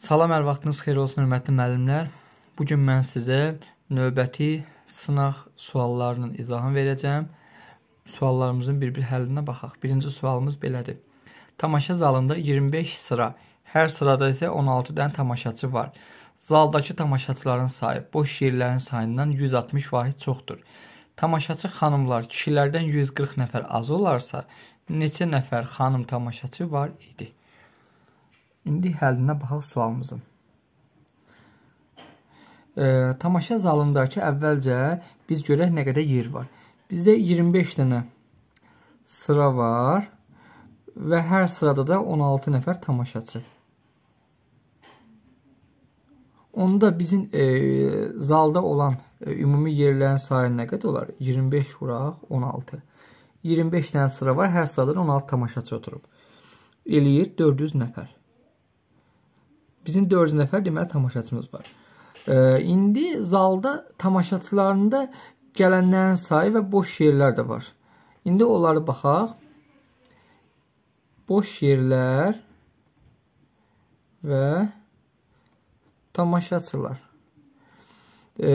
Salam, hər vaxtınız xeyir olsun, hörmətli müəllimlər. Bu gün mən sizə növbəti sınaq suallarının izahını verəcəm. Suallarımızın bir-bir həllinə baxaq. Birinci sualımız belədir. Tamaşa zalında 25 sıra, hər sırada isə 16 dənə tamaşaçı var. Zaldakı tamaşaçıların sayı boş yerlərin sayından 160 vahid çoxdur. Tamaşaçı xanımlar kişilərdən 140 nəfər az olarsa, neçə nəfər xanım tamaşaçı var idi? İndi həllinə baxaq sualımızın. E, tamaşa zalındakı əvvəlcə biz görək nə qədər yer var. Bizdə 25 dənə sıra var və hər sırada da 16 nəfər tamaşaçı. Onda bizim e, zalda olan e, ümumi yerlərin sayı nə qədər olar? 25 vuraq 16. 25 dənə sıra var, hər sırada 16 tamaşaçı oturub. Eləyir 400 nəfər. Bizim 4 nəfər deməli tamaşaçımız var. E, indi zalda tamaşaçılarında gələnlərin sayı və boş yerlər də var. İndi onları baxaq. Boş yerlər və tamaşaçılar. E,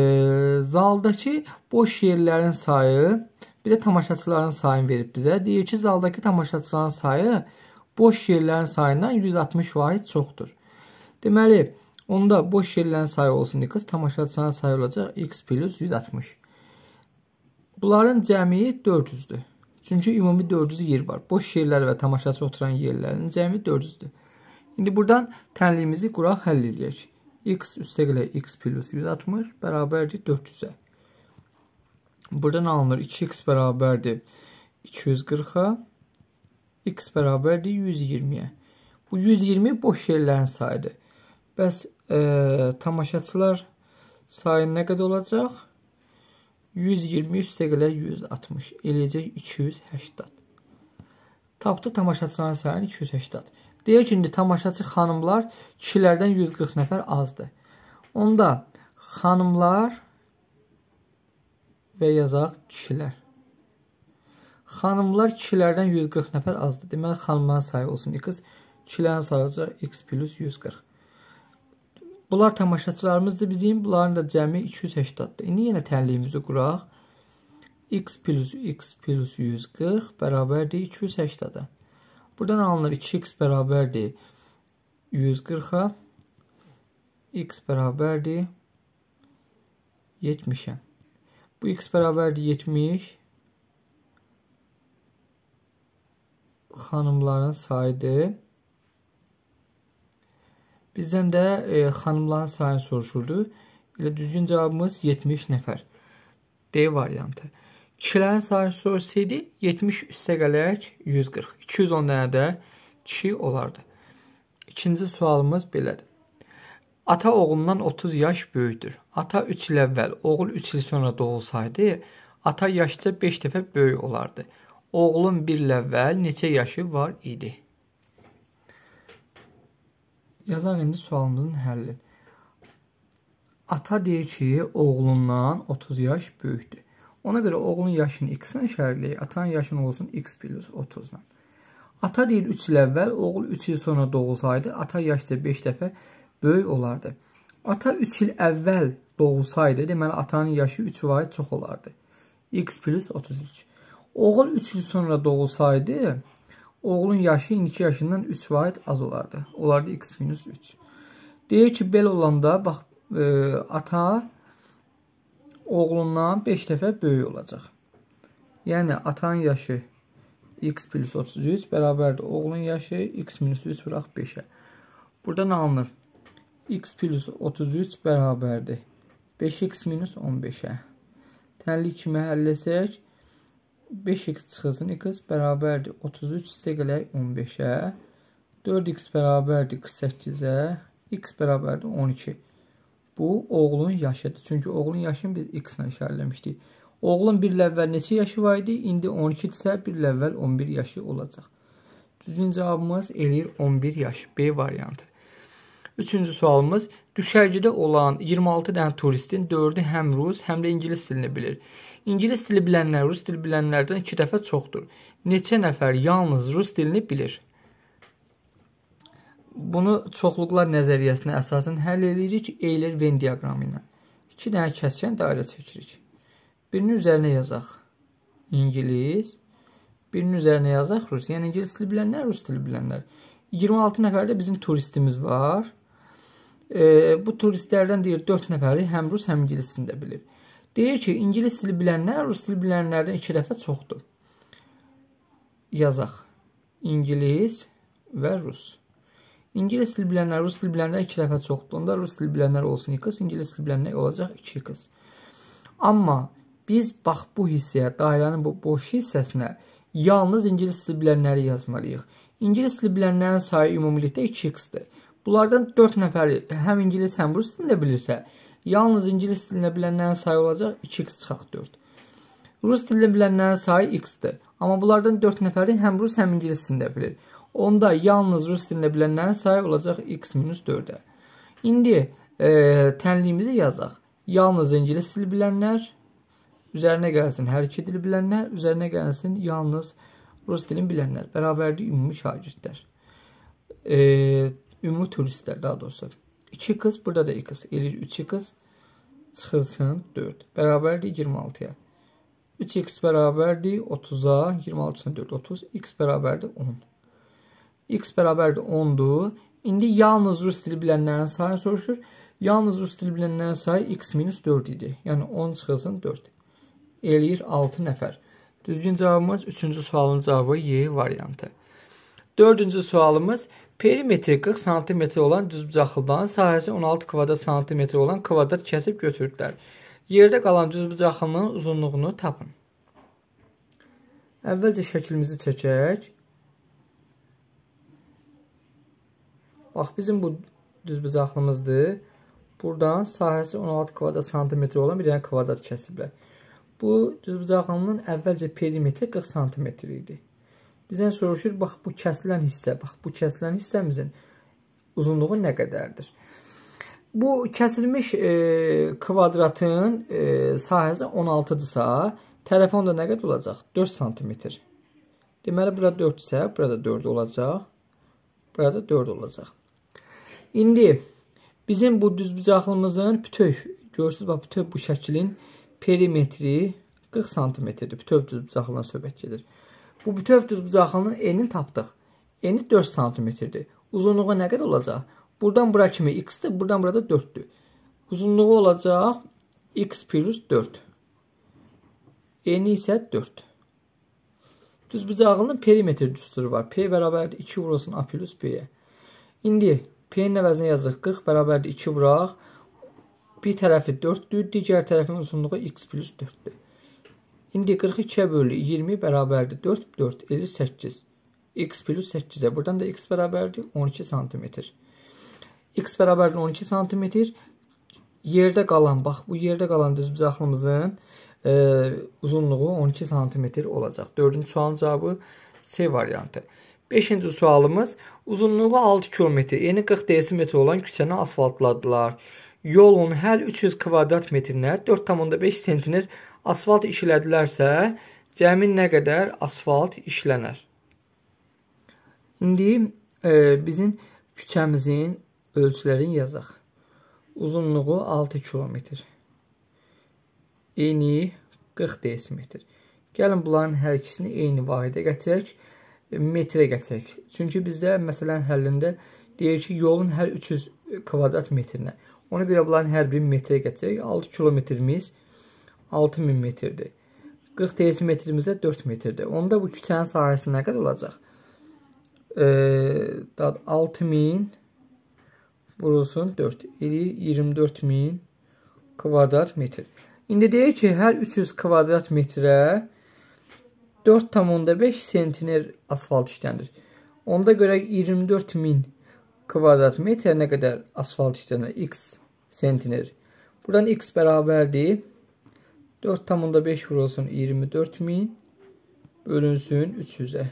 zaldakı boş yerlərin sayı, bir də tamaşaçıların sayını verib bizə. Deyir ki, zaldakı tamaşaçıların sayı boş yerlərin sayından 160 vahid çoxdur. Deməli, onda boş yerlərin sayı olsun x, tamaşaçının sayı olacaq x plus 160. Bunların cəmi 400-dür. Çünki ümumi 400 yer var. Boş yerlər və tamaşaçı oturan yerlərin cəmi 400-dür. İndi buradan tənliyimizi quraq həll edək. x üstəgələ x plus 160 bərabərdir 400-ə. Buradan alınır 2x bərabərdir 240-a, x bərabərdir 120-yə. Bu 120 boş yerlərin sayıdır. Bəs e, tamaşaçılar sayı nə qədər olacaq? 120 üstəgələ 160 eləyəcək 280. Tapdı tamaşaçıların sayını 280. Deyək ki, indi tamaşaçı xanımlar kişilərdən 140 nəfər azdır. Onda xanımlar və yazaq kişilər. Xanımlar kişilərdən 140 nəfər azdır. Deməli, xanımların sayı olsun x, kişilərin sayı olacaq x plus 140. Bunlar tamaşaçılarımızdır bizim. Bunların da cəmi 280-dir. İndi yenə tənliyimizi quraq. x plus x plus 140 bərabərdir 280-də. Buradan alınır 2x bərabərdir 140-a. x bərabərdir 70-ə. Bu x bərabərdir 70. Xanımların sayıdır. Bizdən də e, xanımların sayını soruşurdu. Elə düzgün cavabımız 70 nəfər. D variantı. Kişilərin sayını sorsaydı 70 üstə gələk 140. 210 dənə də kişi olardı. İkinci sualımız belədir. Ata oğlundan 30 yaş böyükdür. Ata 3 il əvvəl, oğul 3 il sonra doğulsaydı, ata yaşca 5 dəfə böyük olardı. Oğlun 1 il əvvəl neçə yaşı var idi? Yazaq indi sualımızın həlli. Ata deyir ki, oğlundan 30 yaş böyükdür. Ona görə oğlun yaşını x-lə işarələyək. Atanın yaşını olsun x plus 30-dan. Ata deyir 3 il əvvəl, oğul 3 il sonra doğulsaydı, ata yaşca 5 dəfə böyük olardı. Ata 3 il əvvəl doğulsaydı, deməli atanın yaşı 3 vahid çox olardı. x plus 33. Oğul 3 il sonra doğulsaydı, oğlun yaşı indiki yaşından 3 vahid az olardı. Olardı x minus 3. Deyir ki, belə olanda bax e, ata oğlundan 5 dəfə böyük olacaq. Yəni atanın yaşı x plus 33 bərabərdir oğlun yaşı x minus 3 vuraq 5-ə. Buradan alınır. x plus 33 bərabərdir 5x minus 15-ə. Tənlik kimi həll etsək 5x çıxılsın x bərabərdir 33 üstə gələk 15-ə 4x bərabərdir 48-ə x bərabərdir 12 bu oğlun yaşıdır. Çünki oğlun yaşını biz x ilə işarələmişdik. Oğlun bir əvvəl neçə yaşı var idi? İndi 12 isə bir il əvvəl 11 yaşı olacaq. Düzgün cavabımız eləyir 11 yaş B variantı. Üçüncü sualımız düşərgədə olan 26 dənə turistin 4-ü həm rus, həm də ingilis dilini bilir. İngilis dili bilənlər rus dili bilənlərdən 2 dəfə çoxdur. Neçə nəfər yalnız rus dilini bilir? bunu çoxluqlar nəzəriyyəsinə əsasən həll edirik Euler-Venn diaqramı ilə. 2 dənə kəskin dairə çəkirik. Birinin üzərinə yazaq. İngilis. Birinin üzərinə yazaq rus. Yəni ingilis dili bilənlər, rus dili bilənlər. 26 nəfər də bizim turistimiz var. E, bu turistlərdən deyir 4 nəfəri həm rus, həm ingilis dilində bilir. Deyir ki, ingilis dili bilənlər rus dili bilənlərdən 2 dəfə çoxdur. Yazaq. İngilis və rus. İngilis dil bilənlər, rus dil bilənlər 2 dəfə çoxdur. Onda rus dil bilənlər olsun 2 ingilis dil bilənlər olacaq 2 qız. Amma biz bax bu hissəyə, dairənin bu boş hissəsinə yalnız ingilis dil bilənləri yazmalıyıq. İngilis dil bilənlərin sayı ümumilikdə 2x-dir. Bunlardan 4 nəfəri həm ingilis, həm rus dilində bilirsə, yalnız ingilis dilində bilənlərin sayı olacaq 2x çıxaq 4. Rus dilində bilənlərin sayı x-dir. Amma bunlardan 4 nəfəri həm rus, həm ingilis dilində bilir. Onda yalnız rus dilində bilənlərin sayı olacaq x-4-ə. İndi e, tənliyimizi yazaq. Yalnız ingilis dili bilənlər, üzərinə gəlsin hər iki dili bilənlər, üzərinə gəlsin yalnız rus dilini bilənlər. Bərabərdir ümumi şagirdlər. E, ümumi turistlər daha doğrusu. 2 qız, burada da 2 qız. Eləyir 3 qız çıxılsın 4. Bərabərdir 26-ya. 3x bərabərdir 30-a, 26 4, 30. x bərabərdir 10 x bərabərdir 10-dur. İndi yalnız rus dili bilənlərin sayını soruşur. Yalnız rus dili bilənlərin sayı x minus 4 idi. Yəni 10 çıxılsın 4. Eləyir 6 nəfər. Düzgün cavabımız 3-cü sualın cavabı Y variantı. 4-cü sualımız perimetri 40 sm olan düzbucaqlıdan sahəsi 16 kvadrat sm olan kvadrat kəsib götürdülər. Yerdə qalan düzbucaqlının uzunluğunu tapın. Əvvəlcə şəklimizi çəkək. Bax, bizim bu düzbucaqlımızdır. Buradan sahəsi 16 kvadrat santimetr olan bir dənə kvadrat kəsiblər. Bu düzbucaqlının əvvəlcə perimetri 40 santimetr idi. Bizdən soruşur, bax bu kəsilən hissə, bax bu kəsilən hissəmizin uzunluğu nə qədərdir? Bu kəsilmiş e, kvadratın e, sahəsi 16-dırsa, tərəfi onda nə qədər olacaq? 4 santimetr. Deməli, burada 4 isə, burada 4 olacaq. Burada 4 olacaq. İndi bizim bu düzbucaqlımızın bütöv, görürsünüz bax bütöv bu şəklin perimetri 40 santimetrdir. Bütöv düzbucaqlığından söhbət gedir. Bu bütöv düzbucaqlığının enini tapdıq. Eni 4 santimetrdir. Uzunluğu nə qədər olacaq? Buradan bura kimi x-dir, buradan burada 4-dür. Uzunluğu olacaq x plus 4. Eni isə 4. Düzbucaqlığının perimetr düsturu var. P bərabərdir 2 vurulsun A plus B-yə. İndi P-nin əvəzinə yazıq 40 bərabərdir 2 vuraq. Bir tərəfi 4-dür, digər tərəfin uzunluğu x plus 4-dür. İndi 42-yə bölü 20 bərabərdir 4, 4 edir 8. x plus 8-ə. Buradan da x bərabərdir 12 cm. x bərabərdir 12 cm. Yerdə qalan, bax bu yerdə qalan düzbucaqlımızın e, uzunluğu 12 cm olacaq. 4-cü sualın cavabı C variantı. 5-ci sualımız uzunluğu 6 km, eni 40 desimetr olan küçəni asfaltladılar. Yolun hər 300 kvadrat metrinə 4,5 sm asfalt işlədilərsə, cəmi nə qədər asfalt işlənər? İndi e, bizim küçəmizin ölçülərini yazaq. Uzunluğu 6 km. Eni 40 desimetr. Gəlin bunların hər ikisini eyni vahidə gətirək metrə gətirək. Çünki bizdə məsələn həllində deyir ki, yolun hər 300 kvadrat metrinə. Ona görə bunların hər birini metrə gətirək. 6 kilometrimiz 6000 metrdir. 40 desimetrimiz də 4 metrdir. Onda bu küçənin sahəsi nə qədər olacaq? E, 6000 vurulsun 4. Eli 24000 kvadrat metr. İndi deyir ki, hər 300 kvadrat metrə 4,5 sentiner asfalt işlənir. Onda görə 24 min kvadrat metr nə qədər asfalt işlənir? X sentiner. Buradan x bərabərdir. 4,5 vurulsun 24 min bölünsün 300-ə.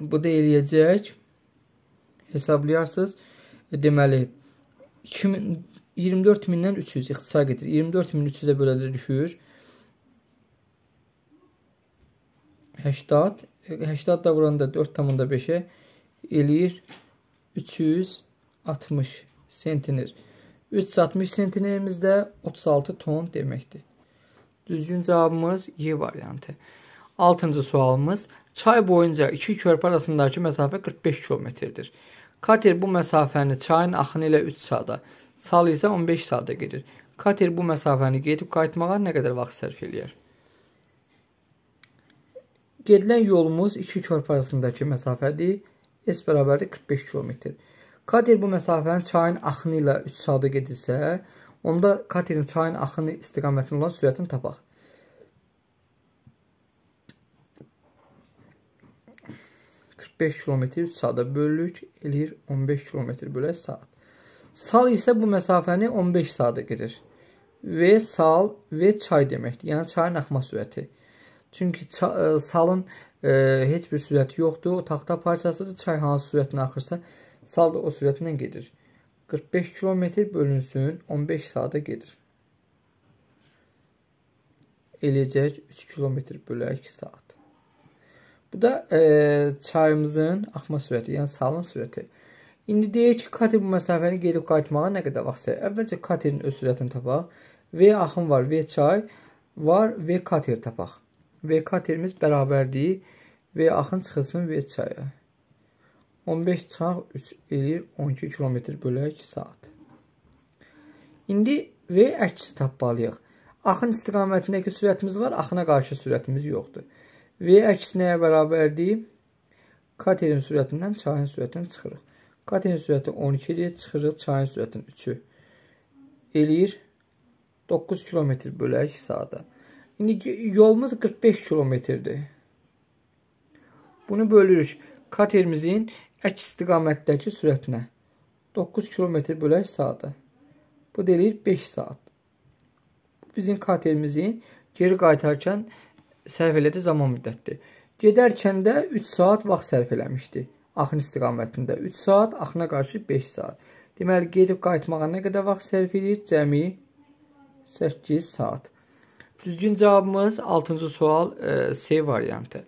Bu da eləyəcək. Hesablayarsınız. E, deməli 2000, 24 mindən 300 ixtisar gedir. 24 min 300-ə bölədə düşür. 80 80 da vuranda 4,5-ə eləyir 360 sentiner. 360 sentinerimiz də 36 ton deməkdir. Düzgün cavabımız Y variantı. 6-cı sualımız çay boyunca iki körpü arasındakı məsafə 45 kilometrdir. Kater bu məsafəni çayın axını ilə 3 saata, sal isə 15 saata gedir. Kater bu məsafəni gedib qayıtmağa nə qədər vaxt sərf eləyər? Gedilən yolumuz iki körpü arasındakı məsafədir. S bərabərdir 45 kilometr. Kater bu məsafənin çayın axını ilə 3 saata gedirsə, onda katerin çayın axını istiqamətində olan sürətini tapaq. km 3 saata bölürük, eləyir 15 km bölək saat. Sal isə bu məsafəni 15 saata gedir. V sal, V çay deməkdir. Yəni çayın axma sürəti. Çünki salın e, heç bir sürəti yoxdur. O taxta parçasıdır. Çay hansı sürətlə axırsa, sal da o sürətlə gedir. 45 km bölünsün 15 saata gedir. Eləyəcək 3 km bölək saat. Bu da e, çayımızın axma sürəti, yəni salın sürəti. İndi deyək ki, kater bu məsafəni gedib qayıtmağa nə qədər vaxt sər? Əvvəlcə katerin öz sürətini tapaq. V axın var, V çay var, V kater tapaq. V katerimiz bərabərdir. V axın çıxılsın V çaya. 15 çarx 3 eləyir 12 km bölək saat. İndi V əksi tapmalıyıq. Axın istiqamətindəki sürətimiz var, axına qarşı sürətimiz yoxdur. V əksi nəyə bərabərdir? Katerin sürətindən çayın sürətindən çıxırıq. Katerin sürəti 12-dir, çıxırıq çayın sürətinin 3-ü. Eləyir 9 km bölək saata. İndi yolumuz 45 kilometrdir. Bunu bölürük katerimizin əks istiqamətdəki sürətinə. 9 km bölək saata. Bu deyir 5 saat. Bu bizim katerimizin geri qaytarkən sərf elədiyi zaman müddətdir. Gedərkən də 3 saat vaxt sərf eləmişdi. Axın istiqamətində 3 saat, axına qarşı 5 saat. Deməli, gedib qayıtmağa nə qədər vaxt sərf edir? Cəmi 8 saat. Düzgün cavabımız 6-cı sual e, C variantı.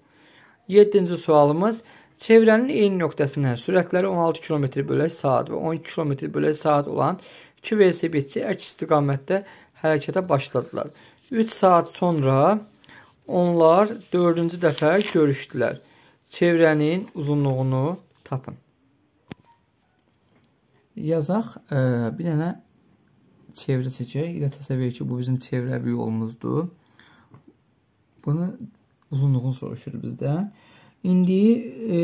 7-ci sualımız çevrənin eyni nöqtəsindən sürətləri 16 km bölək saat və 12 km bölək saat olan iki velosipedçi əks istiqamətdə hərəkətə başladılar. 3 saat sonra onlar 4-cü dəfə görüşdülər. Çevrənin uzunluğunu tapın. Yazaq, e, bir dənə çevrə çəkək. İlə təsəvvür ki, bu bizim çevrəvi yolumuzdur. Bunu uzunluğunu soruşur bizdən. İndi e,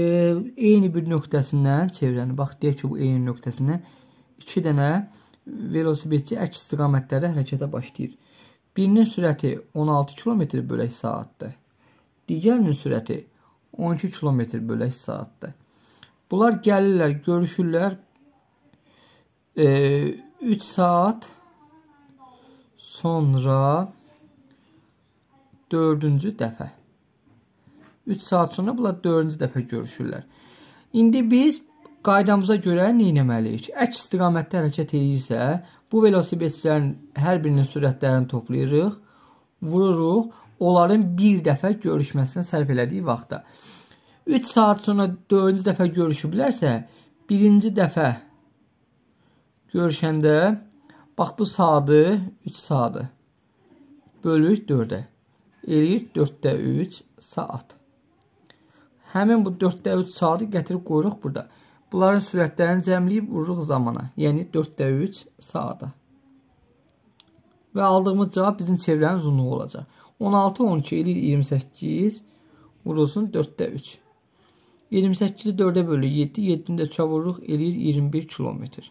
eyni bir nöqtəsindən çevrəni, bax deyək ki, bu eyni nöqtəsindən 2 dənə velosipedçi əks istiqamətlərdə hərəkətə başlayır. Birinin sürəti 16 km bölək saatdır. Digərinin sürəti 12 km bölək saatdır. Bunlar gəlirlər, görüşürlər. E, 3 saat Sonra dördüncü dəfə. 3 saat sonra bunlar dördüncü dəfə görüşürlər. İndi biz qaydamıza görə nə etməliyik? Əks istiqamətdə hərəkət edirsə, bu velosipedçilərin hər birinin sürətlərini toplayırıq, vururuq, onların bir dəfə görüşməsinə sərf elədiyi vaxtda. 3 saat sonra 4-cü dəfə görüşüblərsə, birinci dəfə görüşəndə Bax bu saatı 3 saatı. Bölürük 4-ə. Eləyir 4-də 3 saat. Həmin bu 4-də 3 saatı gətirib qoyuruq burada. Bunların sürətlərini cəmləyib vururuq zamana. Yəni 4-də 3 saata. Və aldığımız cavab bizim çevrənin uzunluğu olacaq. 16, 12 eləyir 28 vurulsun 4-də 3. 28-i 4-ə bölür 7, 7-ni də 3-ə vururuq eləyir 21 kilometr.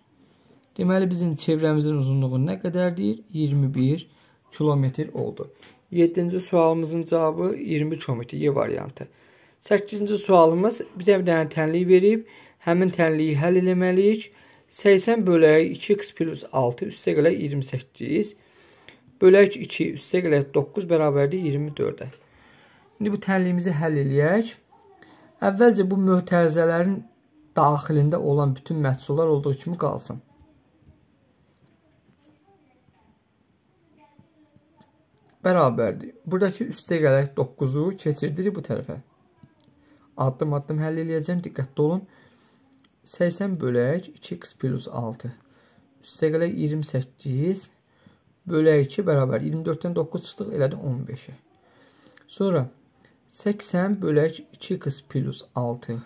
Deməli bizim çevrəmizin uzunluğu nə qədərdir? 21 kilometr oldu. 7-ci sualımızın cavabı 20 kilometr Y variantı. 8-ci sualımız bizə bir dənə tənlik verib, həmin tənliyi həll eləməliyik. 80 bölək 2x plus 6 üstə gələk 28 bölək 2 üstə gələk 9 bərabərdir 24-ə. İndi bu tənliyimizi həll eləyək. Əvvəlcə bu mötərizələrin daxilində olan bütün məhsullar olduğu kimi qalsın. bərabərdir. Buradakı üstə gələk 9-u keçirdirik bu tərəfə. Addım-addım həll eləyəcəm, diqqətli olun. 80 bölək 2x plus 6 üstə gələk 28 bölək 2 bərabər 24-dən 9 çıxdıq elədi 15-ə. Sonra 80 bölək 2x plus 6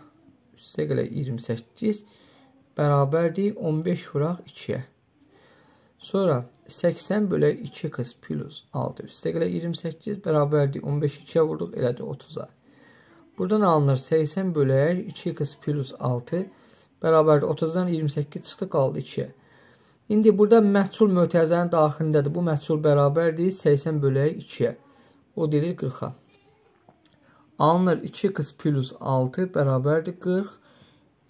üstə gələk 28 bərabərdir 15 vuraq 2-yə. Sonra 80 bölək 2x plus 6 üstə gələk 28 bərabərdir 15 2-yə vurduq elədi 30-a. Buradan alınır 80 bölək 2x plus 6 bərabərdir 30-dan 28 çıxdı qaldı 2-yə. İndi burada məhsul mötərizənin daxilindədir. Bu məhsul bərabərdir 80 bölək 2-yə. O deyilir 40-a. Alınır 2x plus 6 bərabərdir 40.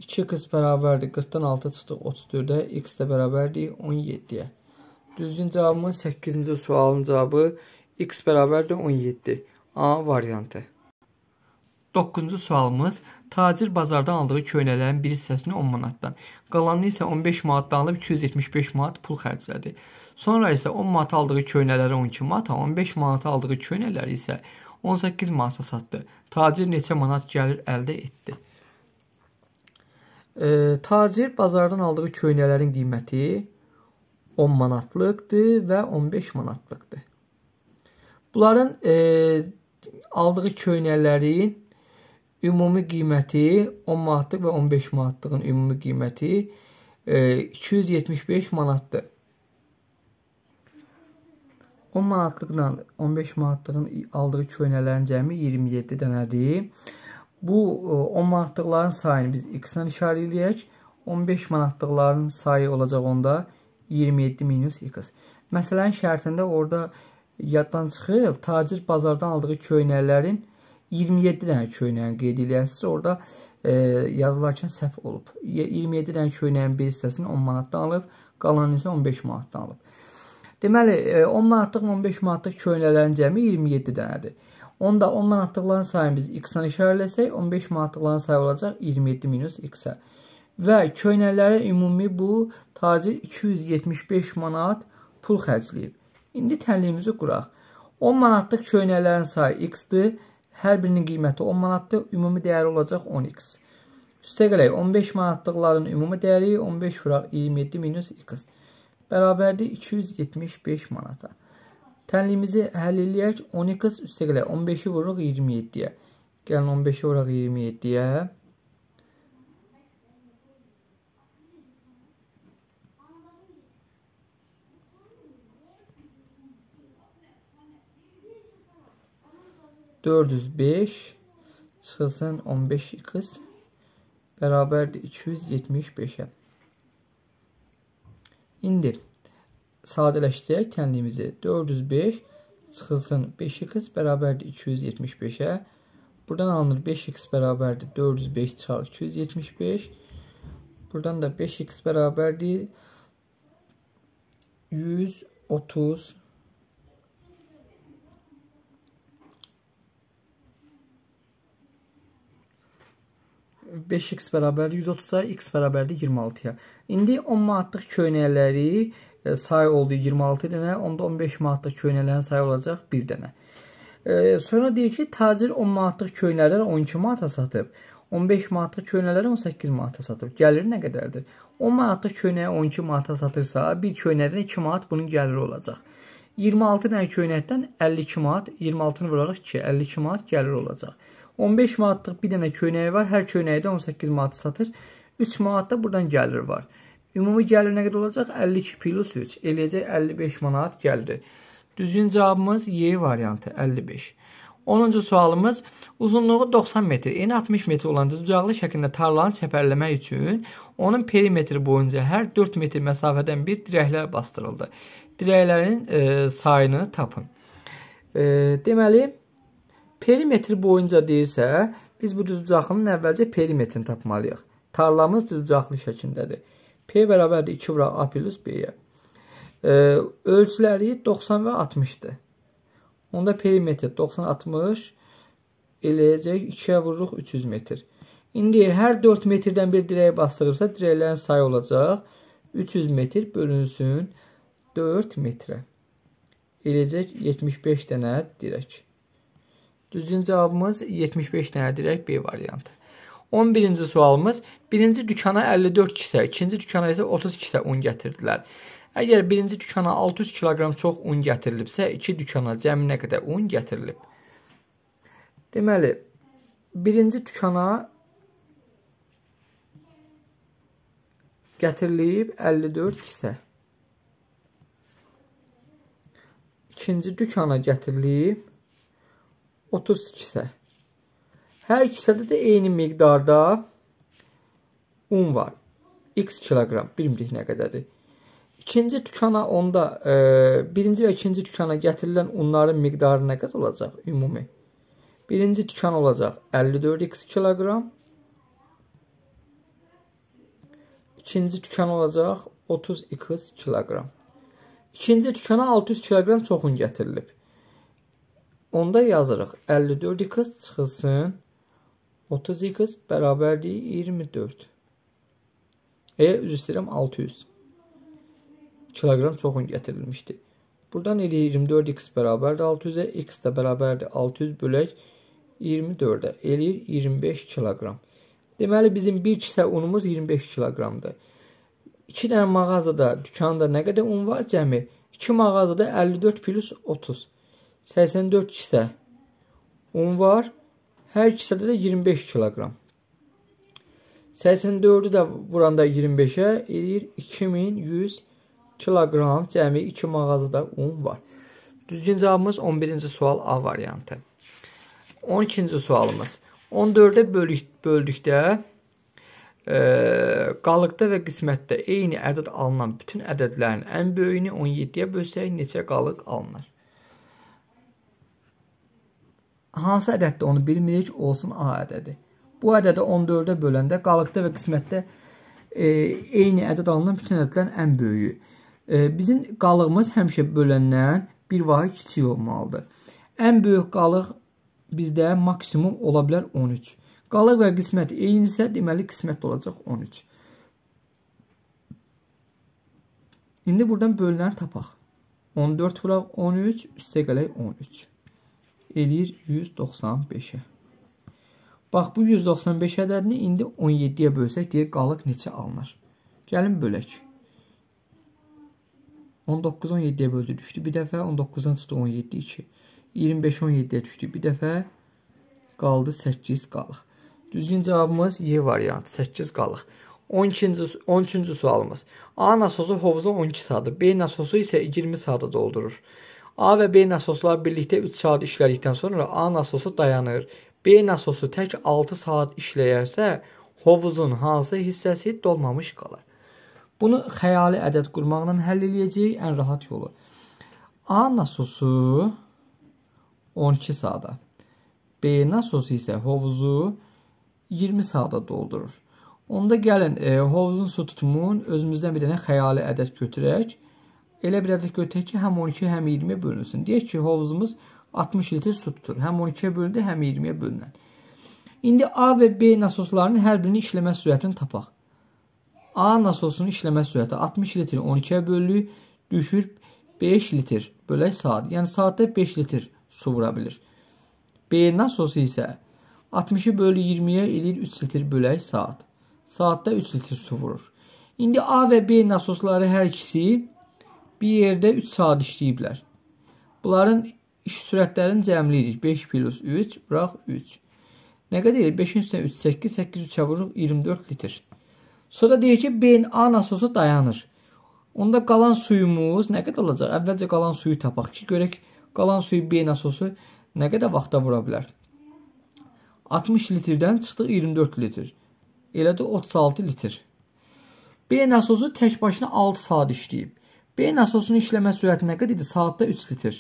2x bərabərdir 40-dan 6 çıxdıq 34-ə. x də bərabərdir 17-yə. Düzgün cavabımız 8-ci sualın cavabı x bərabərdir 17. A variantı. 9-cu sualımız tacir bazardan aldığı köynələrin bir hissəsini 10 manatdan, qalanını isə 15 manatdan alıb 275 manat pul xərclədi. Sonra isə 10 manat aldığı köynələri 12 manata, 15 manata aldığı köynələri isə 18 manata satdı. Tacir neçə manat gəlir əldə etdi? E, tacir bazardan aldığı köynələrin qiyməti 10 manatlıqdır və 15 manatlıqdır. Bunların e, aldığı köynələrin ümumi qiyməti 10 manatlıq və 15 manatlığın ümumi qiyməti e, 275 manatdır. 10 manatlıqla 15 manatlığın aldığı köynələrin cəmi 27 dənədir. Bu 10 manatlıqların sayını biz x-lə işarə eləyək. 15 manatlıqların sayı olacaq onda 27 minus x. Məsələnin şərtində orada yaddan çıxıb tacir bazardan aldığı köynələrin 27 dənə köynəyin qeyd eləyəsiniz. Orada e, yazılarkən səhv olub. 27 dənə köynəyin bir hissəsini 10 manatdan alıb, qalanını isə 15 manatdan alıb. Deməli, 10 e, manatlıq, 15 manatlıq köynələrin cəmi 27 dənədir. Onda 10 manatlıqların sayını biz x-dan işarələsək, 15 manatlıqların sayı olacaq 27 minus x-ə. Və köynələrə ümumi bu tacir 275 manat pul xərcləyib. İndi tənliyimizi quraq. 10 manatlıq köynələrin sayı x-dır. Hər birinin qiyməti 10 manatdır. Ümumi dəyəri olacaq 10x. Üstə gələk 15 manatlıqların ümumi dəyəri 15 vuraq 27 minus x. Bərabərdir 275 manata. Tənliyimizi həll eləyək. 10x üstə gələk 15-i vururuq 27-yə. Gəlin 15-i vuraq 27-yə. 405 çıxılsın 15x bərabərdir 275-ə. İndi sadələşdirək tənliyimizi 405 çıxılsın 5x bərabərdir 275-ə. Buradan alınır 5x bərabərdir 405 çıxal 275. Buradan da 5x bərabərdir 130 5x bərabər 130-a, x bərabərdir 26-ya. İndi 10 manatlıq köynəkləri e, sayı oldu 26 dənə, onda 15 manatlıq köynəklərin sayı olacaq 1 dənə. E, sonra deyir ki, tacir 10 manatlıq köynəkləri 12 manata satıb, 15 manatlıq köynəkləri 18 manata satıb. Gəliri nə qədərdir? 10 manatlıq köynəyi 12 manata satırsa, bir köynəkdən 2 manat bunun gəliri olacaq. 26 dənə köynəkdən 52 manat, 26-nı vuraraq 2, 52 manat gəlir olacaq. 15 manatlıq bir dənə köynəyi var. Hər köynəyi də 18 manat satır. 3 manat da buradan gəlir var. Ümumi gəlir nə qədər olacaq? 52 plus 3. Eləyəcək 55 manat gəldi. Düzgün cavabımız Y variantı 55. 10-cu sualımız uzunluğu 90 metr, eni 60 metr olan düzcaqlı şəklində tarlanı çəpərləmək üçün onun perimetri boyunca hər 4 metr məsafədən bir dirəklər bastırıldı. Dirəklərin e, sayını tapın. E, deməli, Perimetr boyunca deyirsə, biz bu düzbucaqlının əvvəlcə perimetrini tapmalıyıq. Tarlamız düzbucaqlı şəklindədir. P bərabərdir 2 vuraq A plus B-yə. Ölçüləri 90 və 60-dır. Onda perimetr 90-60 eləyəcək 2-yə vururuq 300 metr. İndi hər 4 metrdən bir dirəyə bastırırsa, dirəklərin sayı olacaq 300 metr bölünsün 4 metrə. Eləyəcək 75 dənə dirək. Düzgün cavabımız 75 dənə dirək B variantı. 11-ci sualımız birinci dükana 54 kisə, ikinci dükana isə 30 kisə un gətirdilər. Əgər birinci dükana 600 kiloqram çox un gətirilibsə, iki dükana cəmi nə qədər un gətirilib? Deməli, birinci dükana gətirilib 54 kisə. İkinci dükana gətirilib 30 kisə. Hər ikisində də eyni miqdarda un var. X kiloqram, bilmirik nə qədərdir. İkinci tükana onda e, birinci və ikinci tükana gətirilən unların miqdarı nə qədər olacaq ümumi? Birinci tükan olacaq 54x kiloqram. İkinci tükan olacaq 30x kiloqram. İkinci tükana 600 kiloqram çoxun gətirilib. Onda yazırıq 54x çıxılsın 30x bərabərdir 24. E, üzr istəyirəm 600 kiloqram çoxun gətirilmişdi. Buradan eləyir 24x bərabərdir 600-ə, x də bərabərdir 600 bölək 24-ə, eləyir 25 kiloqram. Deməli, bizim bir kisə unumuz 25 kiloqramdır. 2 dənə mağazada, dükanda nə qədər un var cəmi? 2 mağazada 54 plus 30. 84 kisə un var. Hər kisədə də 25 kiloqram. 84-ü də vuranda 25-ə eləyir 2100 kiloqram cəmi 2 mağazada un var. Düzgün cavabımız 11-ci sual A variantı. 12-ci sualımız. 14-ə bölük, böldükdə e, qalıqda və qismətdə eyni ədəd alınan bütün ədədlərin ən böyüyünü 17-yə bölsək neçə qalıq alınır? Hansı ədəddə onu bilmirik, olsun A ədədi. Bu ədədi 14-ə böləndə qalıqda və qismətdə e, eyni ədəd alınan bütün ədədlərin ən böyüyü. E, bizim qalığımız həmişə böləndən bir vahid kiçik olmalıdır. Ən böyük qalıq bizdə maksimum ola bilər 13. Qalıq və qismət eynisə, deməli qismət olacaq 13. İndi buradan bölünəni tapaq. 14 vuraq 13, üstə gələk 13 eləyir 195-ə. Bax, bu 195 ədədini indi 17-yə bölsək, deyir, qalıq neçə alınır? Gəlin bölək. 19 17-yə böldü, düşdü bir dəfə, 19-dan çıxdı 17, 2. 25 17-yə düşdü bir dəfə, qaldı 8 qalıq. Düzgün cavabımız Y variantı, 8 qalıq. 12-ci 13-cü sualımız. A nasosu hovuza 12 saatı, B nasosu isə 20 saata doldurur. A və B nasoslar birlikdə 3 saat işlədikdən sonra A nasosu dayanır. B nasosu tək 6 saat işləyərsə, hovuzun hansı hissəsi dolmamış qalar? Bunu xəyali ədəd qurmaqla həll eləyəcəyik ən rahat yolu. A nasosu 12 saata. B nasosu isə hovuzu 20 saata doldurur. Onda gəlin e, hovuzun su tutumun özümüzdən bir dənə xəyali ədəd götürək. Elə bir ədəd götürək ki, həm 12, həm 20-yə bölünsün. Deyək ki, hovuzumuz 60 litr su tutur. Həm 12-yə bölündü, həm 20-yə bölünən. İndi A və B nasoslarının hər birinin işləmə sürətini tapaq. A nasosunun işləmə sürəti 60 litr 12-yə bölünür, düşür 5 litr bölək saat. Yəni saatda 5 litr su vura bilir. B nasosu isə 60-ı bölü 20-yə eləyir 3 litr bölək saat. Saatda 3 litr su vurur. İndi A və B nasosları hər ikisi bir yerdə 3 saat işləyiblər. Bunların iş sürətlərini cəmləyirik. 5 plus 3, bıraq 3. Nə qədər? 5-in üstünə 3, 8, 8 3-ə vururuq 24 litr. Sonra deyir ki, B-nin A nasosu dayanır. Onda qalan suyumuz nə qədər olacaq? Əvvəlcə qalan suyu tapaq ki, görək qalan suyu B nasosu nə qədər vaxta vura bilər. 60 litrdən çıxdıq 24 litr. Elə də 36 litr. B nasosu tək başına 6 saat işləyib. B nasosunun işləmə sürəti nə qədərdir? Saatda 3 litr.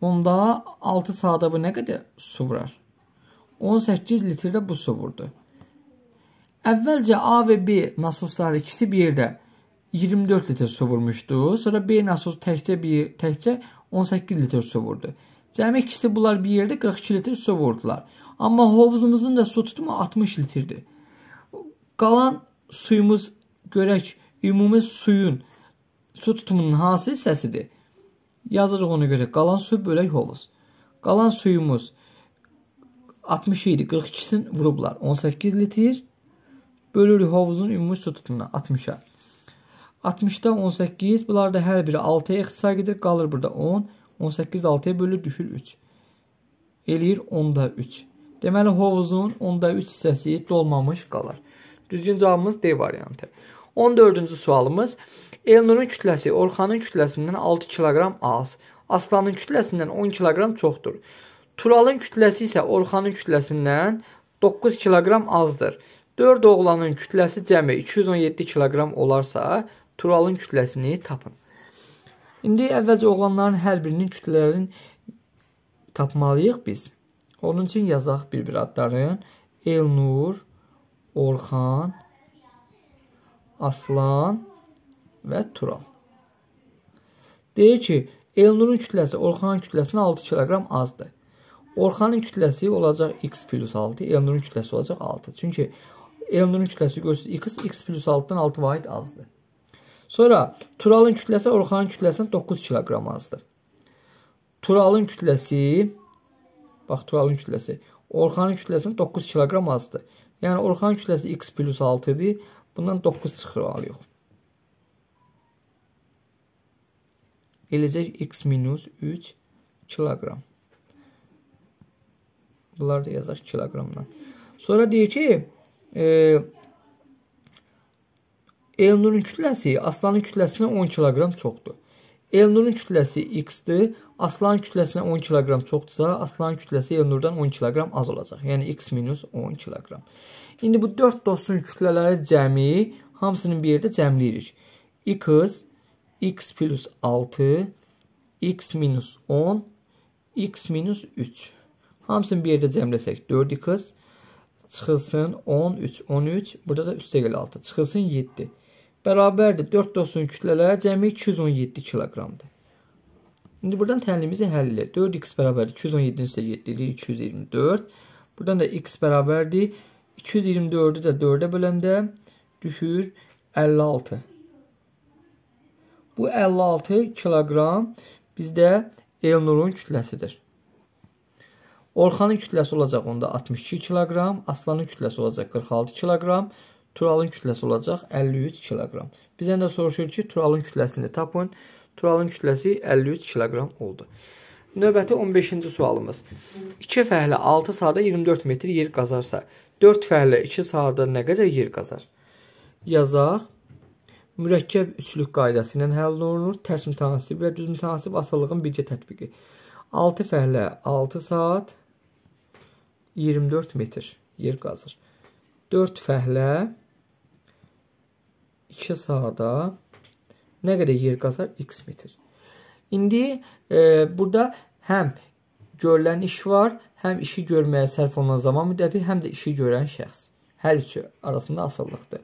Onda 6 saata bu nə qədər su vurar? 18 litr də bu su vurdu. Əvvəlcə A və B nasosları ikisi bir yerdə 24 litr su vurmuşdu. Sonra B nasos təkcə bir təkcə 18 litr su vurdu. Cəmi ikisi bunlar bir yerdə 42 litr su vurdular. Amma hovuzumuzun da su tutumu 60 litrdir. Qalan suyumuz görək ümumi suyun su tutumunun hansı hissəsidir? Yazırıq ona görə qalan su bölək hovuz. Qalan suyumuz 60 idi. 42-sini vurublar. 18 litr. Bölürük hovuzun ümumi su tutumuna 60-a. 60-da 18. Bunlar da hər biri 6-ya ixtisar edir. Qalır burada 10. 18 6-ya bölür, düşür 3. Eləyir 10-da 3. Deməli, hovuzun 10-da 3 hissəsi dolmamış qalar. Düzgün cavabımız D variantı. 14-cü sualımız. Elnurun kütləsi Orxanın kütləsindən 6 kiloqram az. Aslanın kütləsindən 10 kiloqram çoxdur. Turalın kütləsi isə Orxanın kütləsindən 9 kiloqram azdır. 4 oğlanın kütləsi cəmi 217 kiloqram olarsa, Turalın kütləsini tapın. İndi əvvəlcə oğlanların hər birinin kütlələrini tapmalıyıq biz. Onun üçün yazaq bir-bir adların. Elnur, Orxan, Aslan və Tural. Deyir ki, Elnurun kütləsi Orxanın kütləsindən 6 kiloqram azdır. Orxanın kütləsi olacaq x plus 6, Elnurun kütləsi olacaq 6. Çünki Elnurun kütləsi görürsünüz x, x plus 6-dan 6 vahid azdır. Sonra Turalın kütləsi Orxanın kütləsindən 9 kiloqram azdır. Turalın kütləsi bax Turalın kütləsi Orxanın kütləsindən 9 kiloqram azdır. Yəni Orxanın kütləsi x plus 6 idi. Bundan 9 çıxır alıyıq. Eləcək x minus 3 kiloqram. Bunlar da yazaq kiloqramdan. Sonra deyir ki, e, Elnurun kütləsi Aslanın kütləsindən 10 kiloqram çoxdur. Elnurun kütləsi x-dir. Aslanın kütləsindən 10 kiloqram çoxdursa, Aslanın kütləsi Elnurdan 10 kiloqram az olacaq. Yəni x minus 10 kiloqram. İndi bu 4 dostun kütlələri cəmi hamısını bir yerdə cəmləyirik. x x plus 6 x minus 10 x minus 3 hamısını bir yerdə cəmləsək 4x çıxılsın 13 13 burada da üstə gəl 6 çıxılsın 7 bərabərdir 4 dostun kütlələri cəmi 217 kiloqramdır. İndi buradan tənlimizi həll elə. 4x bərabərdir 217-ni isə 7 eləyir 224. Buradan da x bərabərdir 224-ü də 4-ə böləndə düşür 56. Bu 56 kiloqram bizdə Elnurun kütləsidir. Orxanın kütləsi olacaq onda 62 kiloqram, Aslanın kütləsi olacaq 46 kiloqram, Turalın kütləsi olacaq 53 kiloqram. Bizdən də soruşur ki, Turalın kütləsini tapın. Turalın kütləsi 53 kiloqram oldu. Növbəti 15-ci sualımız. 2 fəhlə 6 saata 24 metr yer qazarsa, 4 fəhlə 2 saata nə qədər yer qazar? Yazaq. Mürəkkəb üçlük qaydası ilə həll olunur. Tərs mütənasib və düz mütənasib asıllığın birgə tətbiqi. 6 fəhlə 6 saat 24 metr yer qazır. 4 fəhlə 2 saata nə qədər yer qazar? X metr. İndi e, burada həm görülən iş var, həm işi görməyə sərf olunan zaman müddəti, həm də işi görən şəxs. Hər üçü arasında asılılıqdır.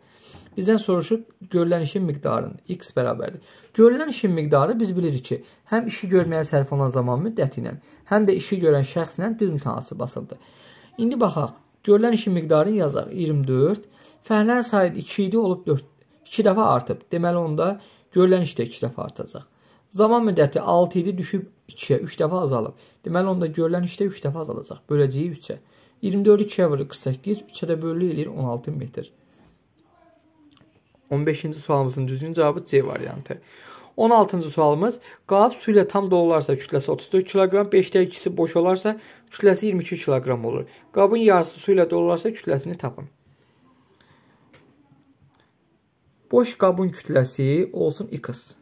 Bizdən soruşub görülən işin miqdarını. X bərabərdir. Görülən işin miqdarı biz bilirik ki, həm işi görməyə sərf olunan zaman müddəti ilə, həm də işi görən şəxslə düz mütənasib asıldı. İndi baxaq. Görülən işin miqdarını yazaq. 24. Fəhlərin sayı 2 idi, olub 4 2 dəfə artıb. Deməli onda görülən iş də 2 dəfə artacaq. Zaman müddəti 6 idi, düşüb 2-yə, 3 dəfə azalıb. Deməli onda görülən iş də 3 dəfə azalacaq. Böləcəyi 3-ə. 24-ü 2-yə vurur 48, 3-ə də bölünür eləyir 16 metr. 15-ci sualımızın düzgün cavabı C variantı. 16-cı sualımız qab su ilə tam dolularsa kütləsi 34 kiloqram, 5də 2-si boş olarsa kütləsi 22 kiloqram olur. Qabın yarısı su ilə dolularsa kütləsini tapın. Boş qabın kütləsi olsun x.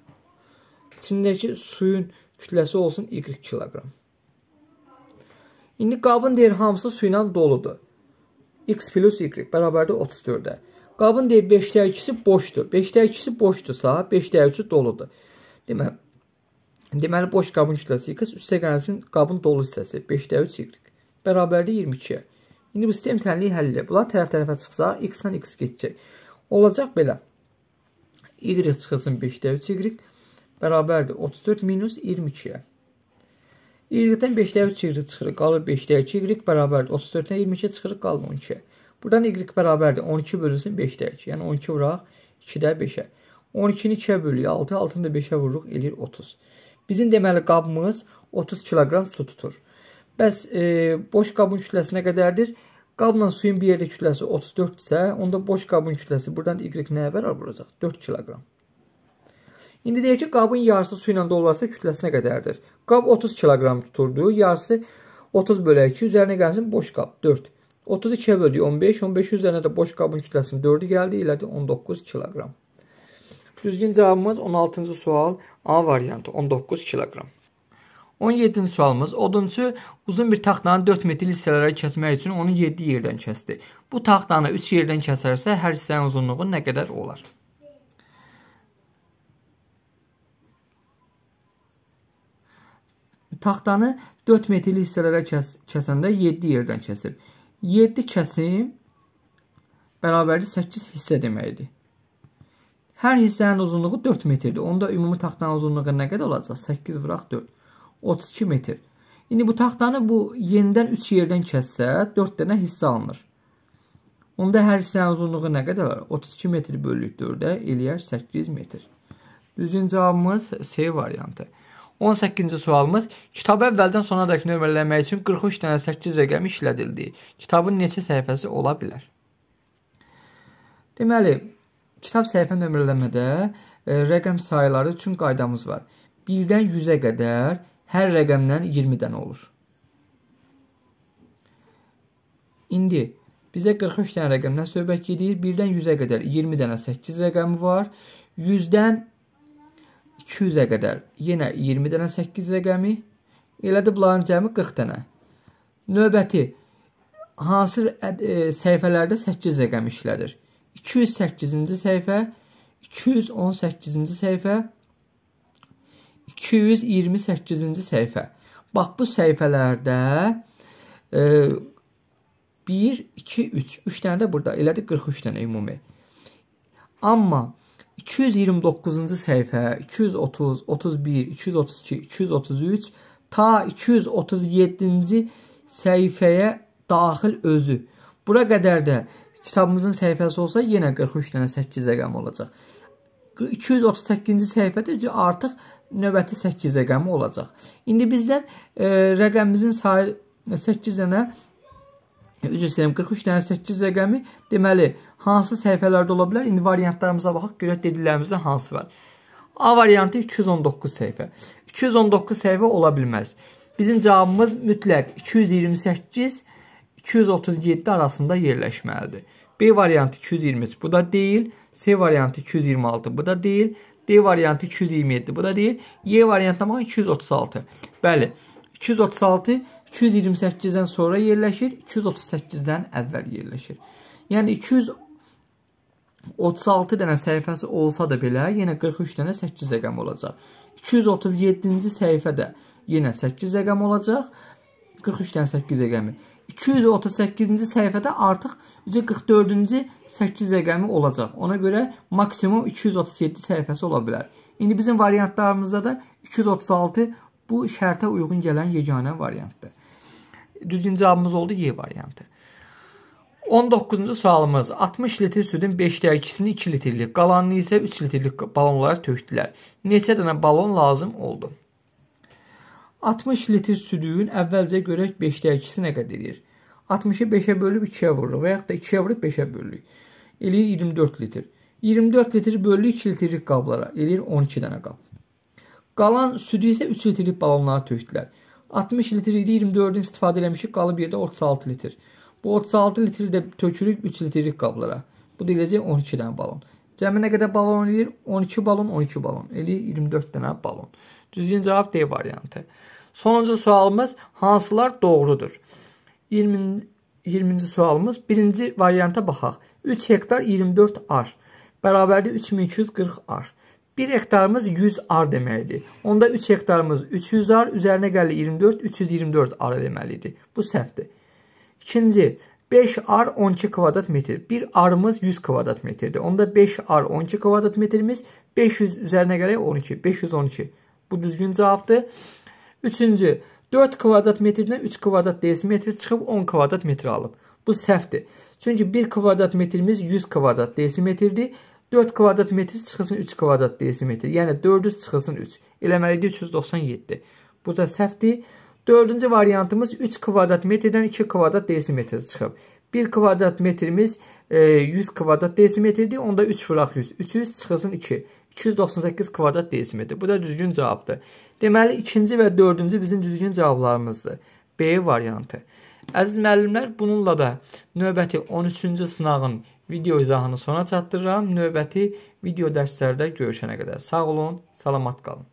İçindəki suyun kütləsi olsun y kiloqram. İndi qabın deyir hamısı su ilə doludur. x plus y bərabərdir 34-ə. Qabın deyir 5də 2-si boşdur. 5də 2-si boşdursa, 5də 3-ü doludur. Deməli, deməli boş qabın kütləsi x üstə gəlsin qabın dolu hissəsi 5də 3 y bərabərdir 22-yə. İndi bu sistem tənliyi həll edir. Bunlar tərəf-tərəfə çıxsa x-dən x keçəcək. Olacaq belə y çıxılsın 5də 3y bərabərdir 34 minus 22-yə. Y-dən 5də 3 y çıxırıq, qalır 5də 2 y bərabərdir 34-dən 22 çıxırıq, qalır 12-yə. Buradan y bərabərdir 12 bölünsün 5də 2, yəni 12 vuraq 2də 5-ə. 12-ni 2-yə bölüyük 6, 6-nı da 5-ə vururuq, eləyir 30. Bizim deməli qabımız 30 kiloqram su tutur. Bəs e, boş qabın kütləsi nə qədərdir? Qabla suyun bir yerdə kütləsi 34 isə, onda boş qabın kütləsi buradan y nəyə bərabər olacaq? 4 kiloqram. İndi deyək ki, qabın yarısı su ilə dolursa kütləsi nə qədərdir? Qab 30 kiloqram tuturdu, yarısı 30 bölü 2, üzərinə gəlsin boş qab 4. 32-yə böldük 15, 15 üzərinə də boş qabın kütləsinin 4-ü gəldi, elədi 19 kiloqram. Düzgün cavabımız 16-cı sual A variantı 19 kiloqram. 17-ci sualımız odunçu uzun bir taxtanı 4 metr hissələrə kəsmək üçün onu 7 yerdən kəsdi. Bu taxtanı 3 yerdən kəsərsə hər hissənin uzunluğu nə qədər olar? Taxtanı 4 metrli hissələrə kəs kəsəndə 7 yerdən kəsir. 7 kəsim bərabərdir 8 hissə deməkdir. Hər hissənin uzunluğu 4 metrdir. Onda ümumi taxtanın uzunluğu nə qədər olacaq? 8 vuraq 4. 32 metr. İndi bu taxtanı bu yenidən 3 yerdən kəssə 4 dənə hissə alınır. Onda hər hissənin uzunluğu nə qədər var? 32 metr bölü 4-ə eləyər 8 metr. Düzgün cavabımız C variantı. 18-ci sualımız kitabı əvvəldən sonadək nömrələmək üçün 43 dənə 8 rəqəmi işlədildi. Kitabın neçə səhifəsi ola bilər? Deməli, kitab səhifə nömrələmədə e, rəqəm sayıları üçün qaydamız var. 1-dən 100-ə qədər hər rəqəmdən 20 dənə olur. İndi bizə 43 dənə rəqəmdən söhbət gedir. 1-dən 100-ə qədər 20 dənə 8 rəqəmi var. 100-dən 200-ə qədər yenə 20 dənə 8 rəqəmi, elədi bunların cəmi 40 dənə. Növbəti hansı e, səhifələrdə 8 rəqəm işlədir? 208-ci səhifə, 218-ci səhifə, 228-ci səhifə. Bax bu səhifələrdə e, 1, 2, 3, 3 dənə də burada, elədi 43 dənə ümumi. Amma 229-cu səhifə, 230, 31, 232, 233 ta 237-ci səhifəyə daxil özü. Bura qədər də kitabımızın səhifəsi olsa yenə 43 dənə 8 rəqəmi olacaq. 238-ci səhifədə artıq növbəti 8 rəqəmi olacaq. İndi bizdən e, rəqəmimizin sayı 8 dənə üzr istəyirəm 43 dənə 8 rəqəmi deməli hansı səhifələrdə ola bilər? İndi variantlarımıza baxaq, görək dediklərimizdə hansı var. A variantı 219 səhifə. 219 səhifə ola bilməz. Bizim cavabımız mütləq 228 237 arasında yerləşməlidir. B variantı 223 bu da deyil. C variantı 226 bu da deyil. D variantı 227 bu da deyil. Y variantına baxın 236. Bəli. 236 228-dən sonra yerləşir, 238-dən əvvəl yerləşir. Yəni 200 36 dənə səhifəsi olsa da belə, yenə 43 dənə 8 rəqəm olacaq. 237-ci səhifədə yenə 8 rəqəm olacaq. 43 dənə 8 rəqəmi. 238-ci səhifədə artıq 44-cü 8 rəqəmi olacaq. Ona görə maksimum 237 səhifəsi ola bilər. İndi bizim variantlarımızda da 236 bu şərtə uyğun gələn yeganə variantdır. Düzgün cavabımız oldu Y variantı. 19-cu sualımız 60 litr südün 5də 2-sini 2 litrlik, qalanını isə 3 litrlik balonlara tökdülər. Neçə dənə balon lazım oldu? 60 litr südün əvvəlcə görək 5də 2-si nə qədər edir? 60-ı 5-ə bölüb 2-yə vururuq və yaxud da 2-yə vurub 5-ə bölürük. Eləyir 24 litr. 24 litr bölü 2 litrlik qablara eləyir 12 dənə qab. Qalan südü isə 3 litrlik balonlara tökdülər. 60 litr idi, 24-dən istifadə eləmişik, qalıb yerdə 36 litr. Bu 36 litri də tökürük 3 litrlik qablara. Bu da eləcək 12 dənə balon. Cəmi nə qədər balon eləyir? 12 balon, 12 balon. Eləyir 24 dənə balon. Düzgün cavab D variantı. Sonuncu sualımız hansılar doğrudur? 20 20-ci sualımız birinci varianta baxaq. 3 hektar 24 ar bərabərdir 3240 ar. 1 hektarımız 100 ar deməkdir. Onda 3 hektarımız 300 ar, üzərinə gəlir 24, 324 ar deməlidir. Bu səhvdir. İkinci, 5 ar 12 kvadrat metr. Bir arımız 100 kvadrat metrdir. Onda 5 ar 12 kvadrat metrimiz 500 üzərinə gələk 12. 512. Bu düzgün cavabdır. Üçüncü, 4 kvadrat metrdən 3 kvadrat desimetr çıxıb 10 kvadrat metr alıb. Bu səhvdir. Çünki 1 kvadrat metrimiz 100 kvadrat desimetrdir. 4 kvadrat metr çıxılsın 3 kvadrat desimetr. Yəni 400 çıxılsın 3. Eləməlidir 397. Bu da səhvdir. Dördüncü variantımız 3 kvadrat metrdən 2 kvadrat desimetr çıxıb. 1 kvadrat metrimiz e, 100 kvadrat desimetrdir. Onda 3 vuraq 100. 300 çıxılsın 2. 298 kvadrat desimetr. Bu da düzgün cavabdır. Deməli, ikinci və dördüncü bizim düzgün cavablarımızdır. B variantı. Əziz müəllimlər, bununla da növbəti 13-cü sınağın video izahını sona çatdırıram. Növbəti video dərslərdə görüşənə qədər. Sağ olun, salamat qalın.